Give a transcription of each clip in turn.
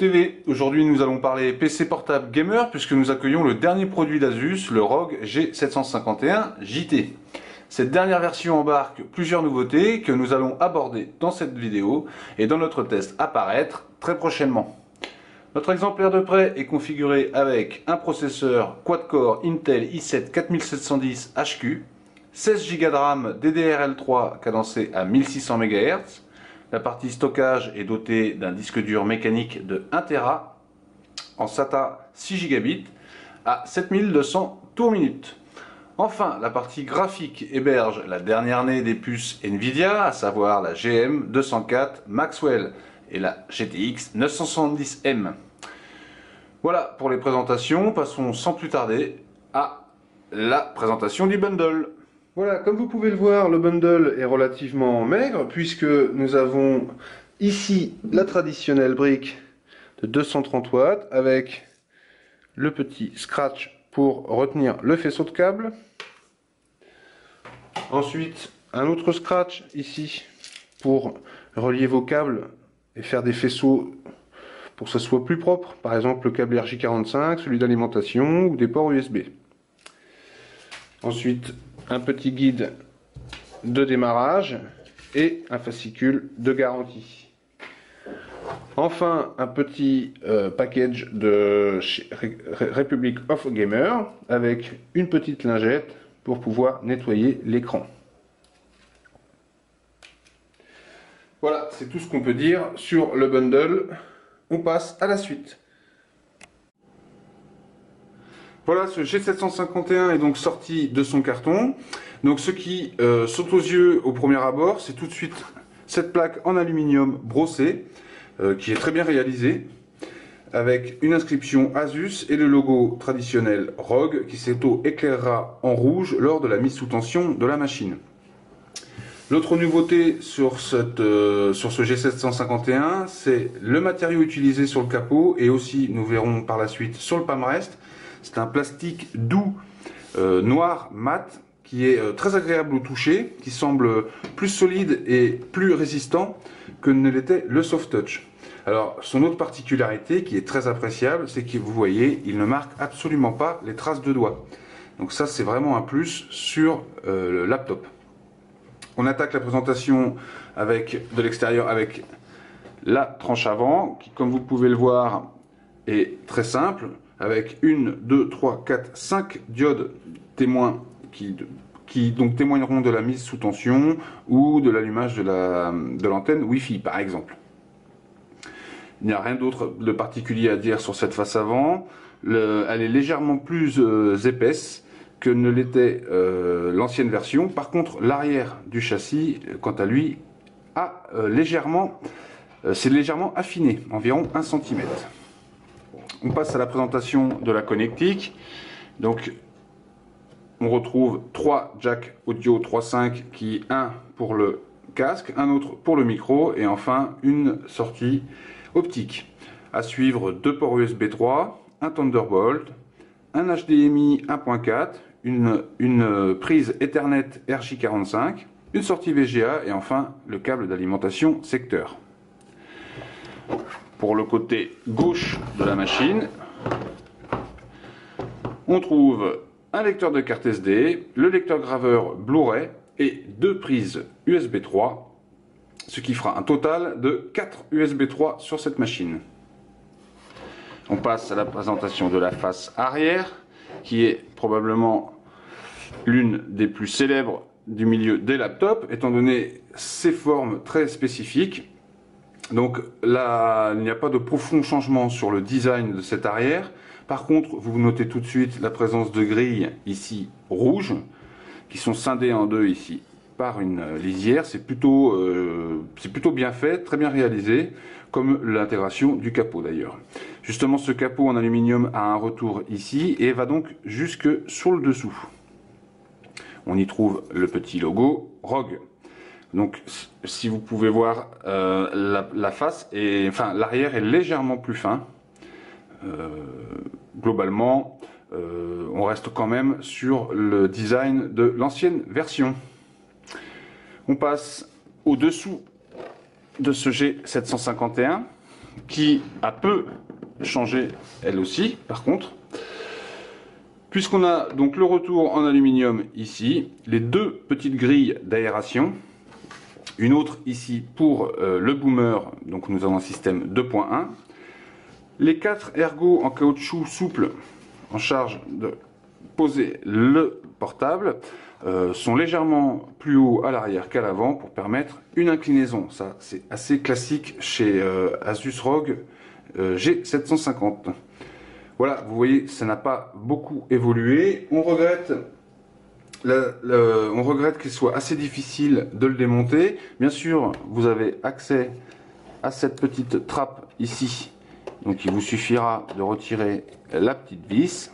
TV, aujourd'hui nous allons parler PC portable gamer puisque nous accueillons le dernier produit d'Asus, le ROG G751 JT. Cette dernière version embarque plusieurs nouveautés que nous allons aborder dans cette vidéo et dans notre test apparaître très prochainement. Notre exemplaire de prêt est configuré avec un processeur quad-core Intel i7 4710 HQ, 16 Go de RAM DDR-L3 cadencé à 1600 MHz, la partie stockage est dotée d'un disque dur mécanique de 1 Tera en SATA 6 gigabits à 7200 tours minutes. Enfin, la partie graphique héberge la dernière née des puces Nvidia, à savoir la GM204 Maxwell et la GTX 970M. Voilà pour les présentations, passons sans plus tarder à la présentation du bundle. Voilà, comme vous pouvez le voir, le bundle est relativement maigre puisque nous avons ici la traditionnelle brique de 230 watts avec le petit scratch pour retenir le faisceau de câble. Ensuite, un autre scratch ici pour relier vos câbles et faire des faisceaux pour que ce soit plus propre. Par exemple, le câble RJ45, celui d'alimentation ou des ports USB. Ensuite, un petit guide de démarrage et un fascicule de garantie. Enfin, un petit euh, package de Republic of Gamer avec une petite lingette pour pouvoir nettoyer l'écran. Voilà, c'est tout ce qu'on peut dire sur le bundle. On passe à la suite. Voilà, ce G751 est donc sorti de son carton. Donc ce qui euh, saute aux yeux au premier abord, c'est tout de suite cette plaque en aluminium brossée, euh, qui est très bien réalisée, avec une inscription Asus et le logo traditionnel ROG qui s'auto-éclairera en rouge lors de la mise sous tension de la machine. L'autre nouveauté sur, euh, ce G751, c'est le matériau utilisé sur le capot et aussi, nous verrons par la suite, sur le palmarès. C'est un plastique doux, euh, noir, mat, qui est euh, très agréable au toucher, qui semble plus solide et plus résistant que ne l'était le Soft Touch. Alors, son autre particularité qui est très appréciable, c'est que vous voyez, il ne marque absolument pas les traces de doigts. Donc ça, c'est vraiment un plus sur le laptop. On attaque la présentation de l'extérieur avec la tranche avant, qui comme vous pouvez le voir est très simple, avec une, deux, trois, quatre, cinq diodes témoins qui, donc témoigneront de la mise sous tension ou de l'allumage de l'antenne Wi-Fi par exemple. Il n'y a rien d'autre de particulier à dire sur cette face avant. elle est légèrement plus euh, épaisse que ne l'était euh, l'ancienne version. Par contre, l'arrière du châssis, quant à lui, a euh, légèrement, c'est légèrement affiné, environ 1 cm. On passe à la présentation de la connectique. Donc, on retrouve trois jacks audio 3.5 qui un pour le casque, un autre pour le micro et enfin une sortie optique. À suivre deux ports USB 3, un Thunderbolt, un HDMI 1.4, une, prise Ethernet RJ45, une sortie VGA et enfin le câble d'alimentation secteur. Pour le côté gauche de la machine, on trouve un lecteur de carte SD, le lecteur graveur Blu-ray et deux prises USB 3, ce qui fera un total de 4 USB 3 sur cette machine. On passe à la présentation de la face arrière qui est probablement l'une des plus célèbres du milieu des laptops, étant donné ses formes très spécifiques. Donc là, il n'y a pas de profond changement sur le design de cette arrière. Par contre, vous notez tout de suite la présence de grilles ici rouges, qui sont scindées en deux ici par une lisière. C'est plutôt, euh, plutôt bien fait, très bien réalisé, comme l'intégration du capot d'ailleurs. Justement, ce capot en aluminium a un retour ici et va donc jusque sur le dessous. On y trouve le petit logo ROG. Donc, si vous pouvez voir euh, la, face, et enfin l'arrière est légèrement plus fin. Euh, globalement, euh, on reste quand même sur le design de l'ancienne version. On passe au dessous de ce G751 qui a peu changé elle aussi, par contre. Puisqu'on a donc le retour en aluminium ici, les deux petites grilles d'aération, une autre ici pour euh, le boomer, donc nous avons un système 2.1, les quatre ergots en caoutchouc souple en charge de poser le portable euh, sont légèrement plus hauts à l'arrière qu'à l'avant pour permettre une inclinaison. Ça, c'est assez classique chez euh, Asus ROG G750. Voilà, vous voyez, ça n'a pas beaucoup évolué. On regrette, on regrette qu'il soit assez difficile de le démonter. Bien sûr, vous avez accès à cette petite trappe ici. Donc il vous suffira de retirer la petite vis.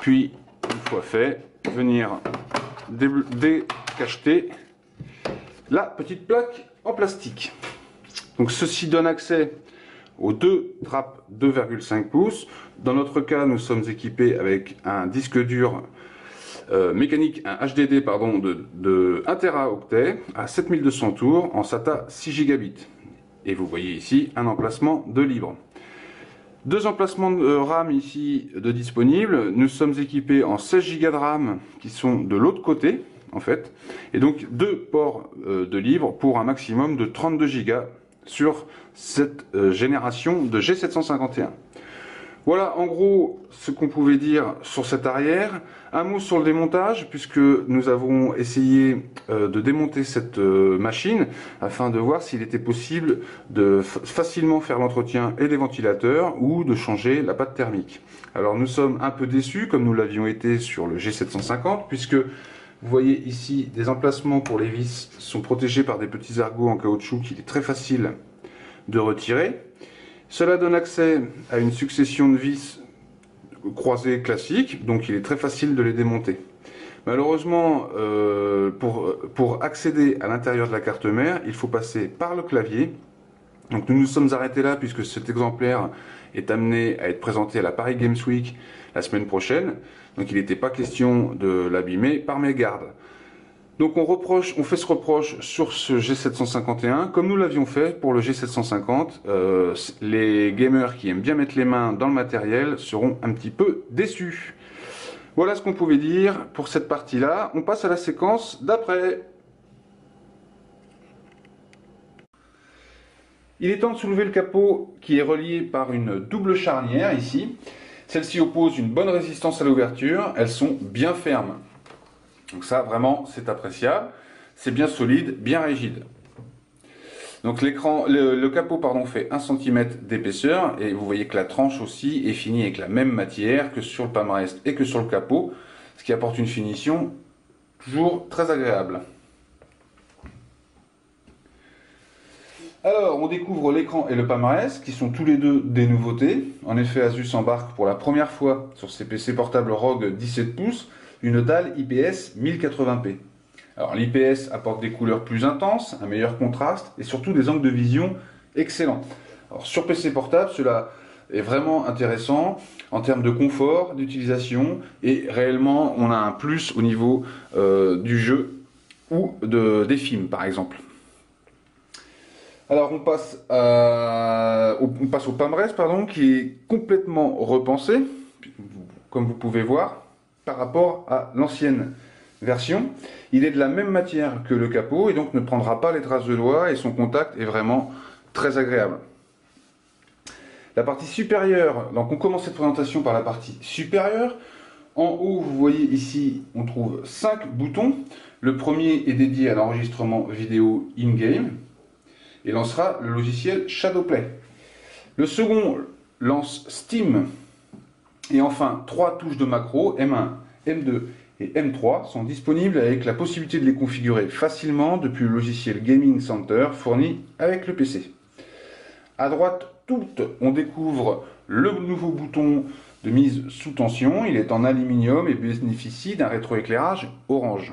Puis, une fois fait, venir décacheter la petite plaque en plastique. Donc ceci donne accès aux deux trappes 2,5 pouces. Dans notre cas, nous sommes équipés avec un disque dur euh, mécanique, un HDD pardon, de, de 1 Teraoctet à 7200 tours en SATA 6 gigabits. Et vous voyez ici un emplacement de libre. Deux emplacements de RAM ici de disponibles. Nous sommes équipés en 16 Go de RAM qui sont de l'autre côté en fait. Et donc deux ports euh, de libre pour un maximum de 32 Go sur cette euh, génération de G751. Voilà en gros ce qu'on pouvait dire sur cette arrière. Un mot sur le démontage, puisque nous avons essayé euh, de démonter cette euh, machine afin de voir s'il était possible de facilement faire l'entretien et des ventilateurs ou de changer la pâte thermique. Alors nous sommes un peu déçus, comme nous l'avions été sur le G750, puisque vous voyez ici des emplacements pour les vis sont protégés par des petits ergots en caoutchouc qu'il est très facile de retirer. Cela donne accès à une succession de vis croisées classiques, donc il est très facile de les démonter. Malheureusement, euh, pour accéder à l'intérieur de la carte mère, il faut passer par le clavier. Donc nous nous sommes arrêtés là puisque cet exemplaire est amené à être présenté à la Paris Games Week la semaine prochaine. Donc il n'était pas question de l'abîmer par mes gardes. Donc on, reproche, on fait ce reproche sur ce G751, comme nous l'avions fait pour le G750. Euh, les gamers qui aiment bien mettre les mains dans le matériel seront un petit peu déçus. Voilà ce qu'on pouvait dire pour cette partie-là. On passe à la séquence d'après. Il est temps de soulever le capot qui est relié par une double charnière ici. Celle-ci oppose une bonne résistance à l'ouverture. Elles sont bien fermes. Donc ça, vraiment, c'est appréciable. C'est bien solide, bien rigide. Donc le, capot pardon, fait 1 cm d'épaisseur et vous voyez que la tranche aussi est finie avec la même matière que sur le palmarès et que sur le capot, ce qui apporte une finition toujours très agréable. Alors, on découvre l'écran et le palmarès, qui sont tous les deux des nouveautés. En effet, Asus embarque pour la première fois sur ses PC portables ROG 17 pouces une dalle IPS 1080p. Alors l'IPS apporte des couleurs plus intenses, un meilleur contraste et surtout des angles de vision excellents. Alors sur PC portable, cela est vraiment intéressant en termes de confort d'utilisation et réellement on a un plus au niveau euh, du jeu ou de, des films par exemple. Alors on passe, passe au pardon, qui est complètement repensé, comme vous pouvez voir par rapport à l'ancienne version. Il est de la même matière que le capot et donc ne prendra pas les traces de doigts et son contact est vraiment très agréable. La partie supérieure, donc on commence cette présentation par la partie supérieure. En haut, vous voyez ici, on trouve 5 boutons. Le premier est dédié à l'enregistrement vidéo in-game et lancera le logiciel Shadowplay. Le second lance Steam et enfin, trois touches de macro, M1, M2 et M3 sont disponibles avec la possibilité de les configurer facilement depuis le logiciel Gaming Center fourni avec le PC. À droite, toutes, on découvre le nouveau bouton de mise sous tension. Il est en aluminium et bénéficie d'un rétroéclairage orange.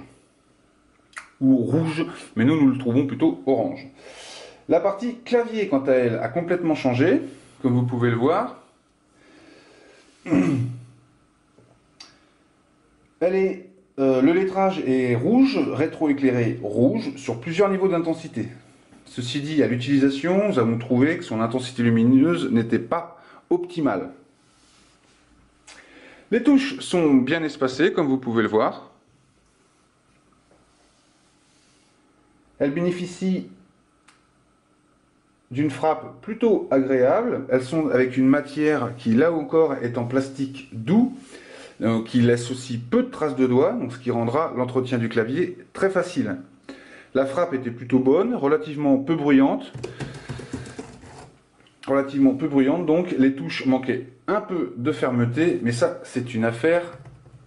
Ou rouge, mais nous, nous le trouvons plutôt orange. La partie clavier, quant à elle, a complètement changé, comme vous pouvez le voir. Elle est, euh, le lettrage est rouge, rétroéclairé rouge, sur plusieurs niveaux d'intensité. Ceci dit, à l'utilisation, nous avons trouvé que son intensité lumineuse n'était pas optimale. Les touches sont bien espacées, comme vous pouvez le voir. Elles bénéficient d'une frappe plutôt agréable. Elles sont avec une matière qui, là encore, est en plastique doux, euh, qui laisse aussi peu de traces de doigts, ce qui rendra l'entretien du clavier très facile. La frappe était plutôt bonne, relativement peu bruyante. Relativement peu bruyante, donc les touches manquaient un peu de fermeté, mais ça, c'est une affaire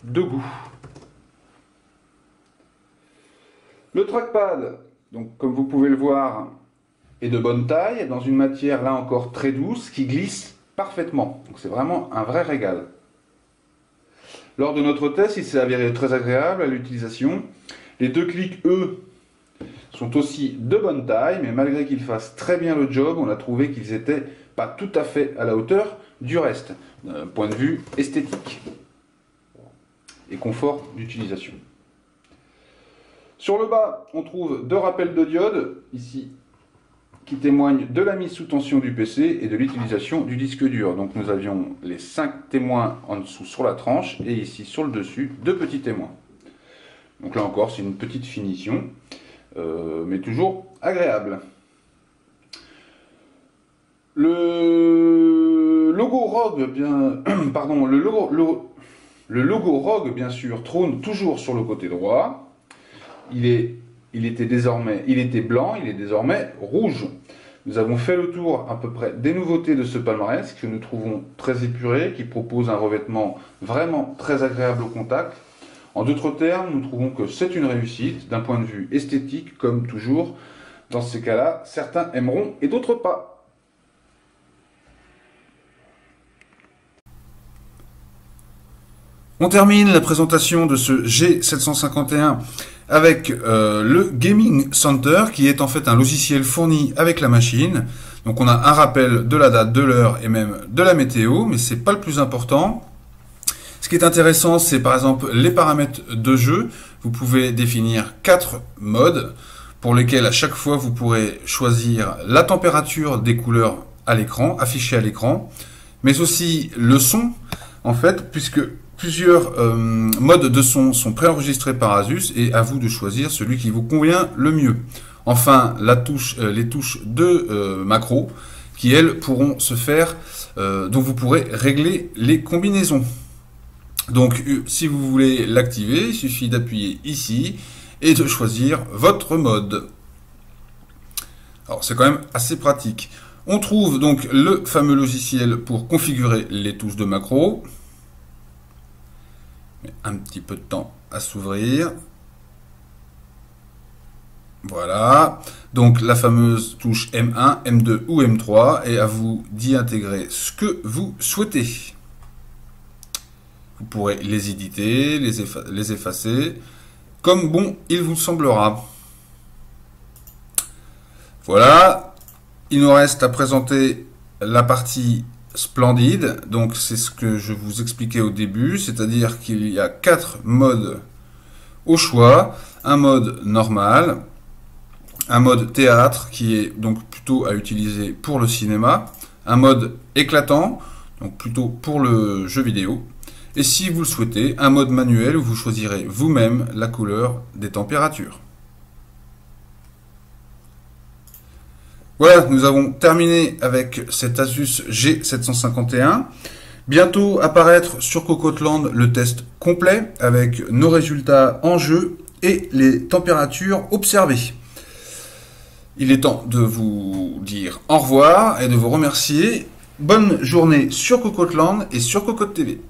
de goût. Le trackpad, donc comme vous pouvez le voir, est de bonne taille, dans une matière là encore très douce, qui glisse parfaitement. Donc c'est vraiment un vrai régal. Lors de notre test, il s'est avéré très agréable à l'utilisation. Les deux clics, eux, sont aussi de bonne taille, mais malgré qu'ils fassent très bien le job, on a trouvé qu'ils n'étaient pas tout à fait à la hauteur du reste, d'un point de vue esthétique et confort d'utilisation. Sur le bas, on trouve deux rappels de diode, ici, qui témoignent de la mise sous tension du PC et de l'utilisation du disque dur. Donc nous avions les cinq témoins en dessous sur la tranche, et ici sur le dessus, deux petits témoins. Donc là encore, c'est une petite finition. Euh, mais toujours agréable. Le logo Rogue, bien, pardon, le logo, le, logo Rogue, bien sûr, trône toujours sur le côté droit. Il, est, il était désormais, il était blanc, il est désormais rouge. Nous avons fait le tour à peu près des nouveautés de ce palmarès que nous trouvons très épuré, qui propose un revêtement vraiment très agréable au contact, en d'autres termes, nous trouvons que c'est une réussite d'un point de vue esthétique, comme toujours. Dans ces cas-là, certains aimeront et d'autres pas. On termine la présentation de ce G751 avec euh, le Gaming Center qui est en fait un logiciel fourni avec la machine. Donc on a un rappel de la date, de l'heure et même de la météo, mais c'est pas le plus important. Ce qui est intéressant, c'est par exemple les paramètres de jeu. Vous pouvez définir quatre modes pour lesquels à chaque fois vous pourrez choisir la température des couleurs à l'écran, affichées à l'écran, mais aussi le son, en fait, puisque plusieurs euh, modes de son sont préenregistrés par Asus et à vous de choisir celui qui vous convient le mieux. Enfin, la touche, euh, les touches de euh, macro qui elles pourront se faire, dont vous pourrez régler les combinaisons. Donc si vous voulez l'activer, il suffit d'appuyer ici et de choisir votre mode. Alors c'est quand même assez pratique. On trouve donc le fameux logiciel pour configurer les touches de macro. Un petit peu de temps à s'ouvrir. Voilà. Donc la fameuse touche M1, M2 ou M3 et à vous d'y intégrer ce que vous souhaitez. Vous pourrez les éditer, les, effacer, comme bon il vous semblera. Voilà, il nous reste à présenter la partie splendide. Donc c'est ce que je vous expliquais au début, c'est-à-dire qu'il y a quatre modes au choix. Un mode normal, un mode théâtre qui est donc plutôt à utiliser pour le cinéma, un mode éclatant, donc plutôt pour le jeu vidéo, et si vous le souhaitez, un mode manuel où vous choisirez vous-même la couleur des températures. Voilà, nous avons terminé avec cet Asus G751. Bientôt apparaître sur Cocotland le test complet avec nos résultats en jeu et les températures observées. Il est temps de vous dire au revoir et de vous remercier. Bonne journée sur Cocotland et sur Cocotte TV.